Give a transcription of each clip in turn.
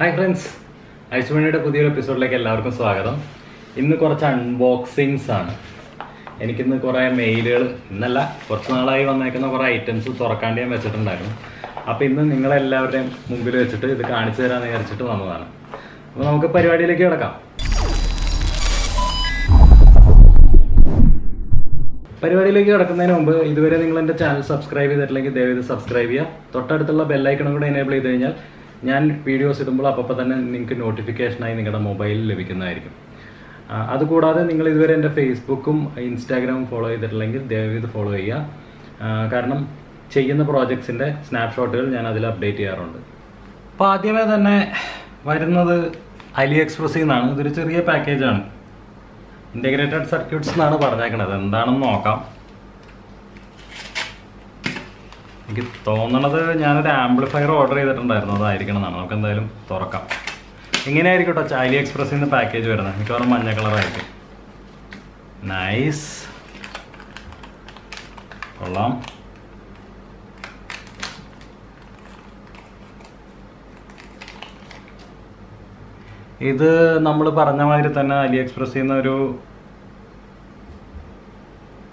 Hi friends ഐശ്വണിയുടെ പുതിയൊരു എപ്പിസോഡിലേക്ക് എല്ലാവർക്കും സ്വാഗതം. ഇന്ന് കുറച്ച് അൺബോക്സിങ്സ് ആണ്. എനിക്കിന്ന് കുറേ മെയിലുകൾ ഇന്നല്ല കുറച്ച് നാളായി വന്നേക്കുന്ന കുറേ ഐറ്റംസ് തുറക്കാണ്ട് ഞാൻ വെച്ചിട്ടുണ്ടായിരുന്നു. അപ്പോൾ ഇന്ന് നിങ്ങളെല്ലാവരുടെയും മുമ്പിൽ വെച്ചിട്ട് ഇത് കാണിച്ചു തരാമെന്ന് വിചാരിച്ചിട്ട് വന്നതാണ്. അപ്പോൾ നമുക്ക് പരിപാടിയിലേക്ക് കിടക്കാം. പരിപാടിയിലേക്ക് കിടക്കുന്നതിന് മുമ്പ് ഇതുവരെ നിങ്ങൾ എന്റെ ചാനൽ സബ്സ്ക്രൈബ് ചെയ്തിട്ടില്ലെങ്കിൽ ദയവ് ഇത് സബ്സ്ക്രൈബ് ചെയ്യുക. തൊട്ടടുത്തുള്ള ബെല്ലൈക്കണും കൂടെ എനേബിൾ ചെയ്ത് കഴിഞ്ഞാൽ ഞാൻ വീഡിയോസ് ഇടുമ്പോൾ അപ്പോൾ തന്നെ നിങ്ങൾക്ക് നോട്ടിഫിക്കേഷനായി നിങ്ങളുടെ മൊബൈലിൽ ലഭിക്കുന്നതായിരിക്കും. അതുകൂടാതെ നിങ്ങൾ ഇതുവരെ എന്റെ ഫേസ്ബുക്കും ഇൻസ്റ്റാഗ്രാമും ഫോളോ ചെയ്തിട്ടില്ലെങ്കിൽ ദയവ് ഇത് ഫോളോ ചെയ്യുക. കാരണം ചെയ്യുന്ന പ്രോജക്ട്സിന്റെ സ്നാപ്ഷോട്ടുകൾ ഞാൻ അതിൽ അപ്ഡേറ്റ് ചെയ്യാറുണ്ട്. അപ്പോൾ ആദ്യമേ തന്നെ വരുന്നത് അലി എക്സ്പ്രസ്സിൽ നിന്നാണ് ഇതൊരു ചെറിയ പാക്കേജാണ് ഇന്റഗ്രേറ്റഡ് സർക്യൂട്ട്സ് എന്നാണ് പറഞ്ഞേക്കുന്നത് എന്താണെന്ന് നോക്കാം. എനിക്ക് തോന്നണത് ഞാനൊരു ആംപ്ലിഫയർ ഓർഡർ ചെയ്തിട്ടുണ്ടായിരുന്നു. അതായിരിക്കണം എന്നാണ്. നമുക്ക് എന്തായാലും തുറക്കാം. എങ്ങനെയായിരിക്കും കേട്ടോ ചാലി എക്സ്പ്രസ്സിൽ നിന്ന് പാക്കേജ് വരുന്നത്. മിക്കവാറും മഞ്ഞ കളറായിരിക്കും നൈസ് കൊള്ളാം. ഇത് നമ്മൾ പറഞ്ഞ മാതിരി തന്നെ അലി എക്സ്പ്രസ്സിൽ ചെയ്യുന്ന ഒരു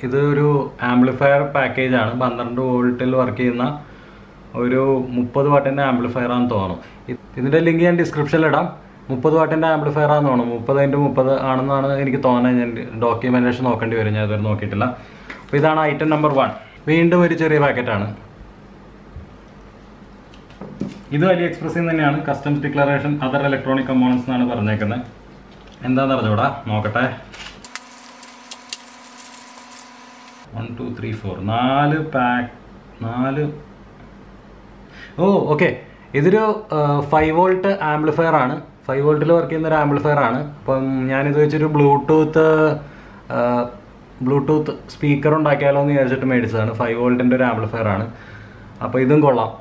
ഇത് ഒരു ആംപ്ലിഫയർ പാക്കേജാണ് പന്ത്രണ്ട് വോൾട്ടിൽ വർക്ക് ചെയ്യുന്ന ഒരു മുപ്പത് വാട്ടിന്റെ ആംപ്ലിഫയർ ആണെന്ന് തോന്നുന്നു. ഇത് ഇതിന്റെ ലിങ്ക് ഞാൻ ഡിസ്ക്രിപ്ഷനിൽ ഇടാം. മുപ്പത് വാട്ടിന്റെ ആംപ്ലിഫയർ ആണെന്ന് തോന്നുന്നു. മുപ്പത് ഇന്റു മുപ്പത് ആണെന്നാണ് എനിക്ക് തോന്നുന്നത്. ഞാൻ ഡോക്യുമെന്റേഷൻ നോക്കേണ്ടി വരും. ഞാൻ ഇതുവരെ നോക്കിയിട്ടില്ല. അപ്പോൾ ഇതാണ് ഐറ്റം നമ്പർ വൺ വീണ്ടും ഒരു ചെറിയ പാക്കറ്റാണ് ഇത് അലി എക്സ്പ്രസ്സിൽ തന്നെയാണ്. Customs declaration other electronic components എന്നാണ് പറഞ്ഞേക്കുന്നത്. എന്താണെന്ന് അറിഞ്ഞൂടാ നോക്കട്ടെ വൺ ടു ത്രീ ഫോർ നാല് പാക്ക് നാല്. ഓ ഓക്കെ ഇതൊരു ഫൈവ് വോൾട്ട് ആംപ്ലിഫയർ ആണ്. ഫൈവ് വോൾട്ടിൽ വർക്ക് ചെയ്യുന്ന ഒരു ആംപ്ലിഫയർ ആണ്. അപ്പം ഞാനിത് വെച്ചൊരു ബ്ലൂടൂത്ത് ബ്ലൂടൂത്ത് സ്പീക്കർ ഉണ്ടാക്കിയാലോ എന്ന് വിചാരിച്ചിട്ട് മേടിച്ചതാണ്. ഫൈവ് വോൾട്ടിന്റെ ഒരു ആംപ്ലിഫയർ ആണ്. അപ്പോൾ ഇതും കൊള്ളാം.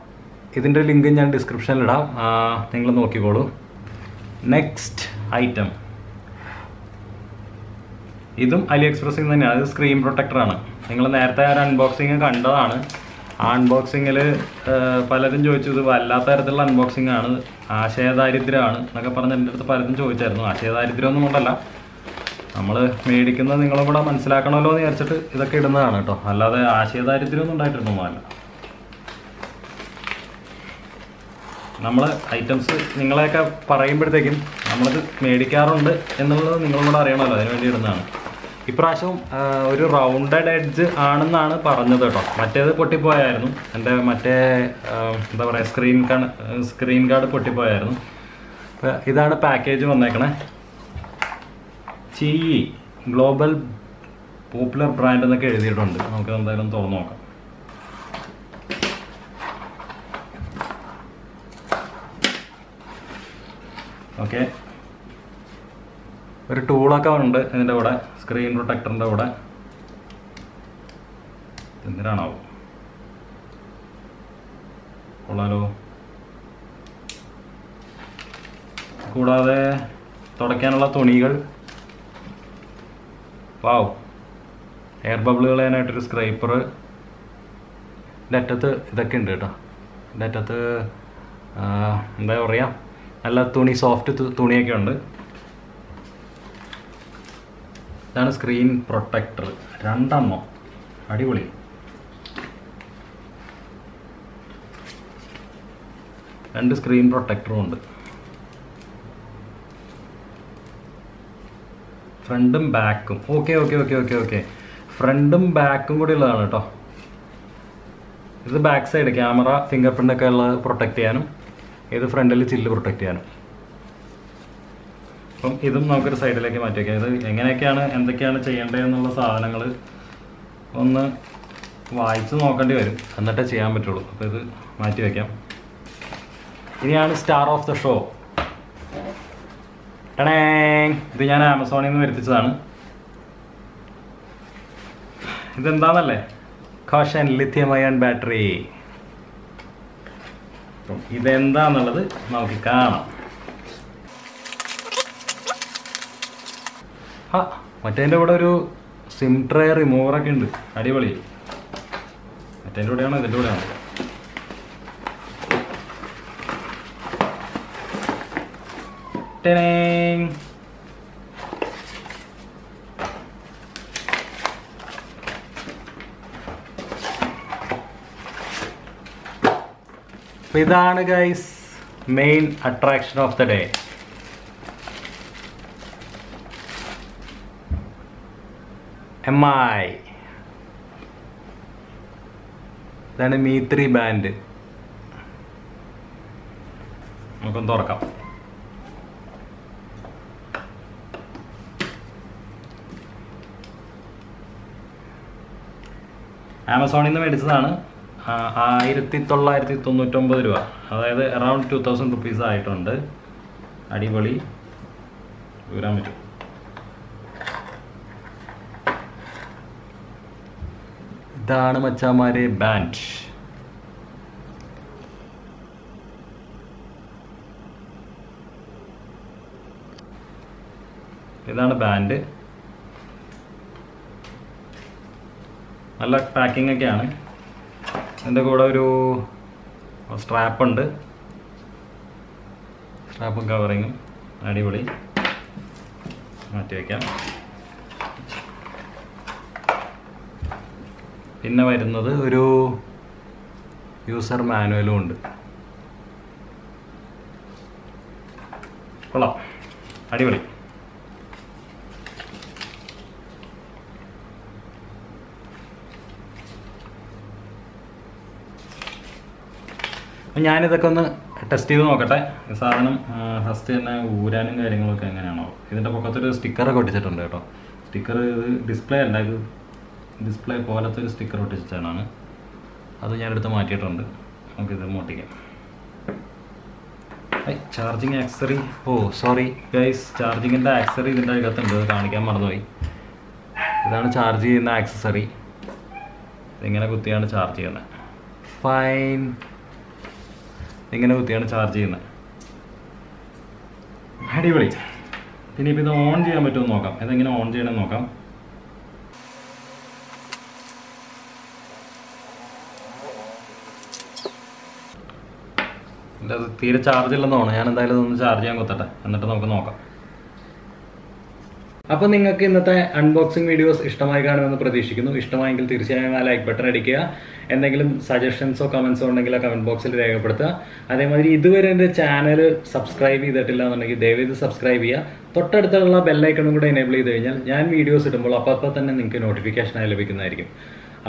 ഇതിന്റെ ലിങ്ക് ഞാൻ ഡിസ്ക്രിപ്ഷനിൽ ഇടാം. നിങ്ങൾ നോക്കിക്കോളൂ. നെക്സ്റ്റ് ഐറ്റം ഇതും അലി എക്സ്പ്രസ്സിൽ തന്നെയാണ്. അത് സ്ക്രീൻ പ്രൊട്ടക്ടറാണ് നിങ്ങൾ നേരത്തെ ഒരു അൺബോക്സിങ് കണ്ടതാണ്. ആ അൺബോക്സിങ്ങിൽ പലരും ചോദിച്ചു ഇത് വല്ലാത്ത തരത്തിലുള്ള അൺബോക്സിംഗ് ആണ് ആശയദാരിദ്ര്യമാണ് എന്നൊക്കെ പറഞ്ഞ് എന്റെ അടുത്ത് പലരും ചോദിച്ചായിരുന്നു. ആശയദാരിദ്ര്യം ഒന്നും കൊണ്ടല്ല. നമ്മൾ മേടിക്കുന്നത് നിങ്ങളും കൂടെ മനസ്സിലാക്കണമല്ലോ എന്ന് വിചാരിച്ചിട്ട് ഇതൊക്കെ ഇടുന്നതാണ് കേട്ടോ. അല്ലാതെ ആശയദാരിദ്ര്യം ഒന്നും ഉണ്ടായിട്ടൊന്നുമല്ല നമ്മൾ ഐറ്റംസ് നിങ്ങളെയൊക്കെ പറയുമ്പോഴത്തേക്കും നമ്മളിത് മേടിക്കാറുണ്ട് എന്നുള്ളത് നിങ്ങളും കൂടെ അറിയണമല്ലോ. അതിന് വേണ്ടി ഇടുന്നതാണ്. ഇപ്രാവശ്യവും ആ, ഒരു റൗണ്ടഡ് എഡ്ജ് ആണെന്നാണ് പറഞ്ഞത് കേട്ടോ. മറ്റേത് പൊട്ടിപ്പോയായിരുന്നു. എന്റെ മറ്റേ എന്താ പറയുക സ്ക്രീൻ കാർഡ് സ്ക്രീൻ കാർഡ് പൊട്ടിപ്പോയായിരുന്നു. ഇതാണ് പാക്കേജ് വന്നേക്കണേ. ചീയി ഗ്ലോബൽ പോപ്പുലർ ബ്രാൻഡ് എന്നൊക്കെ എഴുതിയിട്ടുണ്ട്. നമുക്ക് എന്തായാലും തുറന്നു നോക്കാം. ഓക്കെ. ഒരു ടൂളൊക്കെ ഉണ്ട് ഇതിന്റെ കൂടെ. സ്ക്രീൻ പ്രൊട്ടക്ടറിന്റെ കൂടെ എന്തിനാണാവും? കൊള്ളാലോ. കൂടാതെ തുടയ്ക്കാനുള്ള തുണികൾ. വാവ്. എയർ ബബിളുകൾ ചെയ്യാനായിട്ടൊരു സ്ക്രൈപ്പർ ഇതിന്റെ ഇതൊക്കെ ഉണ്ട് കേട്ടോ. ഇതിന്റെ എന്താ പറയുക? നല്ല തുണി സോഫ്റ്റ് തുണിയൊക്കെ ഉണ്ട്. ഇതാണ് സ്ക്രീൻ പ്രൊട്ടക്ടർ രണ്ടെണ്ണം. അടിപൊളി. രണ്ട് സ്ക്രീൻ പ്രൊട്ടക്ടറും ഉണ്ട്. ഫ്രണ്ടും ബാക്കും okay okay okay okay okay ഫ്രണ്ടും ബാക്കും കൂടി ഉള്ളതാണ് കേട്ടോ. ഇത് back side camera fingerprint ഒക്കെ ഉള്ളത് പ്രൊട്ടക്ട് ചെയ്യാനും ഇത് ഫ്രണ്ടിൽ ചില്ല് പ്രൊട്ടക്ട് ചെയ്യാനും. അപ്പം ഇതും നമുക്കൊരു സൈഡിലേക്ക് മാറ്റി വയ്ക്കാം ഇത് എങ്ങനെയൊക്കെയാണ് എന്തൊക്കെയാണ് ചെയ്യേണ്ടത് എന്നുള്ള സാധനങ്ങൾ ഒന്ന് വായിച്ച് നോക്കേണ്ടി വരും. എന്നിട്ടേ ചെയ്യാൻ പറ്റുള്ളൂ. അപ്പോൾ ഇത് മാറ്റി വയ്ക്കാം ഇനിയാണ് സ്റ്റാർ ഓഫ് ദ ഷോ. ടണേ ഇത് ഞാൻ ആമസോണിൽ നിന്ന് വരുത്തിച്ചതാണ്. ഇതെന്താന്നല്ലേ? കോഷൻ ലിഥിയം അയൺ ബാറ്ററി ഇതെന്താന്നുള്ളത് നമുക്ക് കാണാം. ആ മറ്റേതിന്റെ കൂടെ ഒരു സിം ട്രേ റിമൂവറൊക്കെ ഉണ്ട്. അടിപൊളി. മറ്റേതിന്റെ കൂടെയാണോ ഇതിന്റെ കൂടെയാണോ ടെനേങ്. ഇതാണ് guys main attraction of the day M I ഇതാണ് മീ ത്രീ ബാൻഡ്. നമുക്കൊന്ന് തുറക്കാം. ആമസോണിൽ നിന്ന് മേടിച്ചതാണ് ആയിരത്തി തൊള്ളായിരത്തി തൊണ്ണൂറ്റൊമ്പത് രൂപ. അതായത് അറൗണ്ട് ടു തൗസൻഡ് റുപ്പീസ് ആയിട്ടുണ്ട്. അടിപൊളി. ഊരാൻ പറ്റും ഇതാണ് മച്ചാമാരെ ബാൻഡ് ഇതാണ് ബാൻഡ് നല്ല പാക്കിംഗ് ഒക്കെയാണ്. ഇതിന്റെ കൂടെ ഒരു സ്ട്രാപ്പ് ഉണ്ട്. സ്ട്രാപ്പും കവറിങ്ങും അടിപൊളി. മാറ്റി വയ്ക്കാം പിന്നെ വരുന്നത് ഒരു യൂസർ മാനുവലും ഉണ്ട്. കൊള്ളാം. അടിപൊളി. ഞാനിതൊക്കെ ഒന്ന് ടെസ്റ്റ് ചെയ്ത് നോക്കട്ടെ. സാധനം ഫസ്റ്റ് തന്നെ ഊരാനും കാര്യങ്ങളൊക്കെ എങ്ങനെയാണോ? ഇതിന്റെ പൊക്കത്തൊരു സ്റ്റിക്കറൊക്കെ ഒട്ടിച്ചിട്ടുണ്ട് കേട്ടോ. സ്റ്റിക്കർ ഇത് ഡിസ്പ്ലേ അല്ല ഇത് ഡിസ്പ്ലേ പോലത്തെ ഒരു സ്റ്റിക്കർ ഒട്ടിച്ചാണ് അത് ഞാനെടുത്ത് മാറ്റിയിട്ടുണ്ട്. നമുക്കിത് മോട്ടിക്കാം. Charging accessory. ഓ സോറി ഗൈസ് ചാർജിങ്ങിന്റെ ആക്സറി ഇതിന്റെ അകത്തുണ്ട്. കാണിക്കാൻ മറന്നുപോയി. ഇതാണ് ചാർജ് ചെയ്യുന്ന ആക്സസറി. ഇങ്ങനെ കുത്തിയാണ് ചാർജ് ചെയ്യുന്നത്. ഫൈൻ. ഇങ്ങനെ കുത്തിയാണ് ചാർജ് ചെയ്യുന്നത്. അടിപൊളി. ഇനിയിപ്പോൾ ഇത് ഓൺ ചെയ്യാൻ പറ്റുമോ നോക്കാം. ഇതെങ്ങനെ ഓൺ ചെയ്യണമെന്ന് നോക്കാം. ഇല്ല, അത് തീരെ ചാർജ് ഇല്ലെന്ന് തോന്നുന്നു. ഞാൻ എന്തായാലും ഇതൊന്ന് ചാർജ് ചെയ്യാൻ കുത്തട്ടെ. എന്നിട്ട് നമുക്ക് നോക്കാം. അപ്പോൾ നിങ്ങൾക്ക് ഇന്നത്തെ അൺബോക്സിംഗ് വീഡിയോസ് ഇഷ്ടമായി കാണുമെന്ന് പ്രതീക്ഷിക്കുന്നു. ഇഷ്ടമായെങ്കിൽ തീർച്ചയായും ആ ലൈക്ക് ബട്ടൺ അടിക്കുക. എന്തെങ്കിലും സജഷൻസോ കമൻസോ ഉണ്ടെങ്കിൽ ആ കമന്റ് ബോക്സിൽ രേഖപ്പെടുത്തുക. അതേമാതിരി ഇതുവരെ എന്റെ ചാനൽ സബ്സ്ക്രൈബ് ചെയ്തിട്ടില്ല എന്നുണ്ടെങ്കിൽ ദയവേത് സബ്സ്ക്രൈബ് ചെയ്യുക. തൊട്ടടുത്തുള്ള ബെല്ലൈക്കണും കൂടെ എനേബിൾ ചെയ്ത് കഴിഞ്ഞാൽ ഞാൻ വീഡിയോസ് ഇടുമ്പോൾ അപ്പോൾ അപ്പോൾ തന്നെ നിങ്ങൾക്ക് നോട്ടിഫിക്കേഷനായി ലഭിക്കുന്നതായിരിക്കും.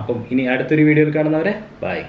അപ്പം ഇനി അടുത്തൊരു വീഡിയോയിൽ കാണുന്നവരെ ബൈ